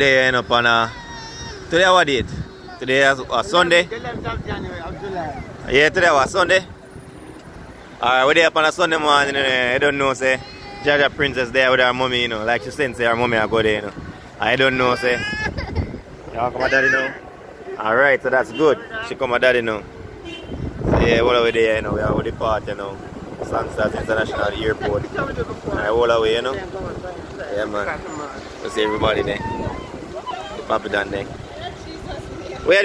Today, you know, on a, today what date? Today is a Sunday? 11th of January. Yeah, today was Sunday. Alright, we're there on a Sunday morning, you know, I don't know, say, Jaja Princess there with her mommy, you know, like she said, say her mommy I go there, you know. I don't know, say. Y'all come with daddy now? Alright, so that's good. She come with daddy now. So yeah, all way there, you know, we are with the party now. Sangsters International Airport. Alright, all the way, you know. Yeah, man. So see everybody there. Done there. Where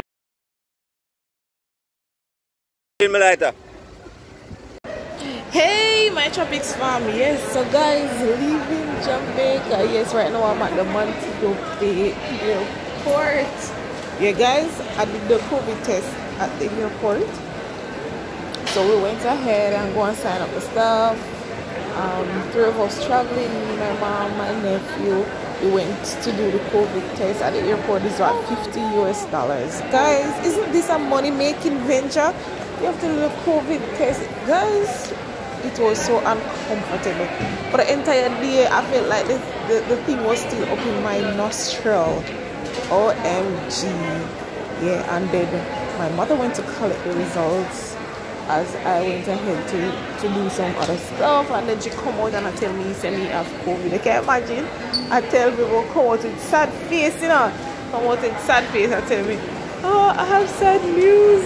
me? Hey, my Tropix fam. Yes, so guys, leaving Jamaica. Yes, right now I'm at the Montego Bay Airport. Yeah, guys, I did the COVID test at the airport. So we went ahead and go and sign up the stuff. Um, three of us traveling, my mom, my nephew. We went to do the COVID test at the airport. It's about 50 US dollars. Guys, isn't this a money making venture? You have to do the COVID test. Guys, it was so uncomfortable. For the entire day, I felt like the, the, the thing was still up in my nostril. OMG. Yeah, and then my mother went to collect the results as I went ahead to, to do some other stuff and then she come out and I tell me send me have COVID. I can't imagine. I tell people come out with sad face, you know. Come out with sad face and tell me, Oh, I have sad news.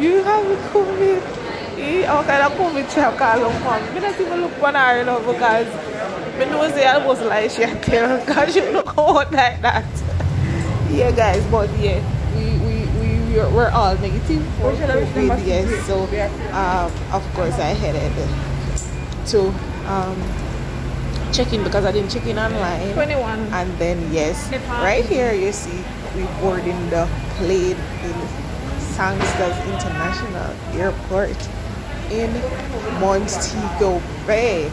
You have COVID. What kind of COVID check call on for me? I don't even look one hour you know because I know say I was like she tell because she look out like that. yeah guys, but yeah, we we we're, we're all negative for COVID, yes. So um of course I headed to um check in because I didn't check in online. 21. And then yes, right here you see we boarding the plane in Sangsters International Airport in Montego Bay.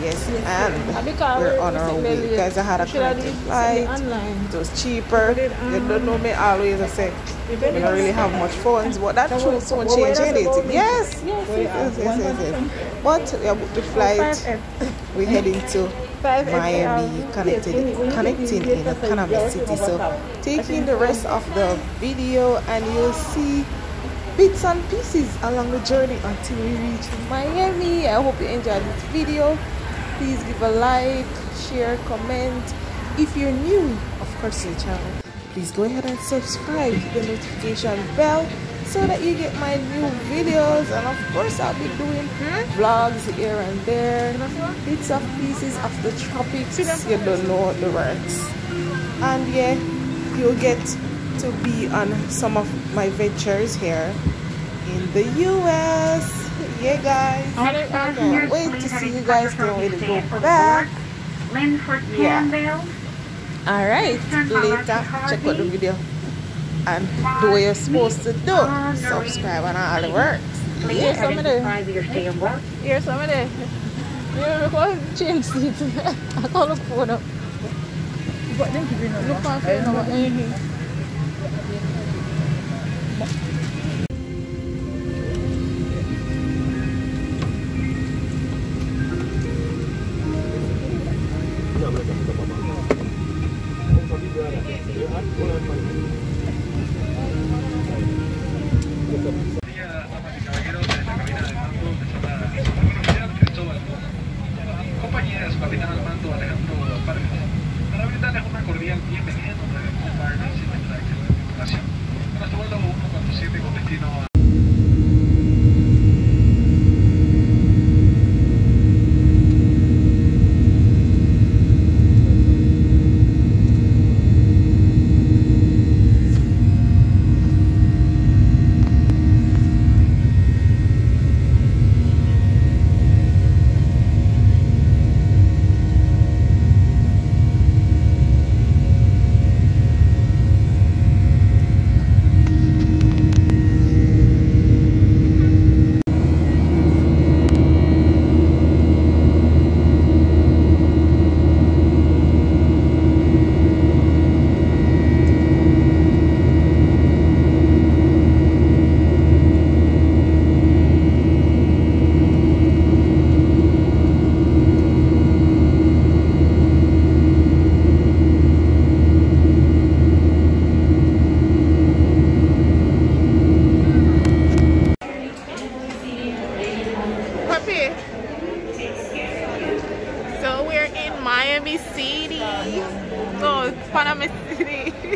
Yes, and we're on our way. Guys, I had a connected flight. It was cheaper. You don't know me always I say we don't really have much funds, but that shows someone change in it. Yes, yes, yes, yes, yes. But the flight. We're heading to Miami, connected, connecting in Panama City. So taking the rest of the video, and you'll see bits and pieces along the journey until we reach Miami. I hope you enjoyed this video. Please give a like, share, comment. If you're new, of course, to the channel, please go ahead and subscribe. The notification bell so that you get my new videos. And of course, I'll be doing vlogs here and there, bits of pieces of the tropics. You don't know the works. And yeah, you'll get to be on some of my ventures here in the US. Yeah, guys. Can't wait to see you guys. Can't wait to go back. Linford Yeah. Campbell. All right. Later, check out the video and do what you're supposed to do. Subscribe and all the works. Yeah, some of the. identify your stay on board. Here's some of the. Yeah, because change seats. I call the phone up. But then look on phone up here. So we're in Miami City. No, oh, Panama City.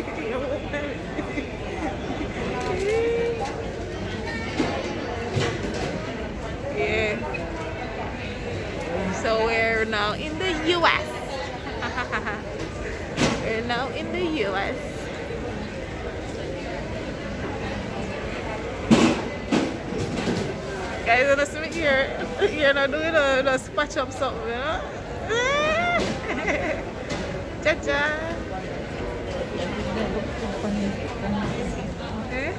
yeah. So we're now in the U.S. we're now in the U.S. Guys, you know, see me here, you're not doing a, a spatch up something, you know? cha cha. Eh?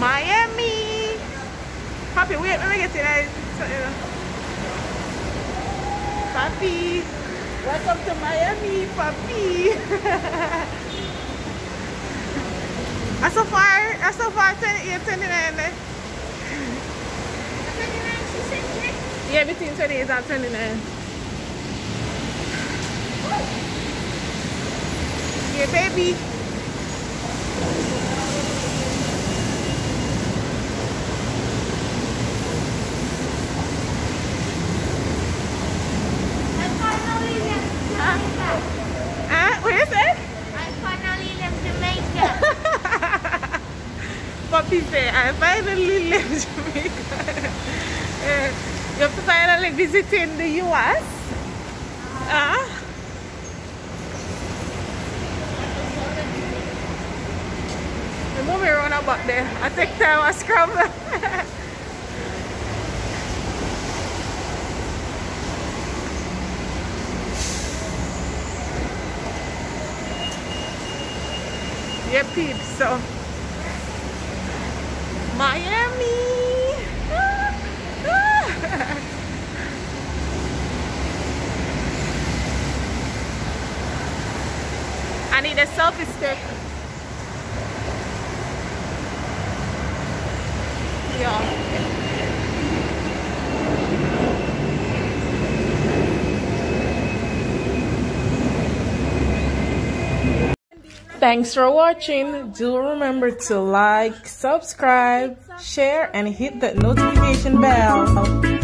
Miami. Papi, wait, let me get in there. Papi, welcome to Miami, Papi. As so far, as so far, 28, 29. eh? Yeah, between 28 and 29. Yeah, baby. Ah, what is it? Papi say, I finally left Jamaica. Have to finally visit in the US. Ah. The mommy run about there. I take time I scramble. yeah, peeps. So, Miami. I need a selfie stick. Yeah. Thanks for watching. Do remember to like, subscribe, share, and hit that notification bell.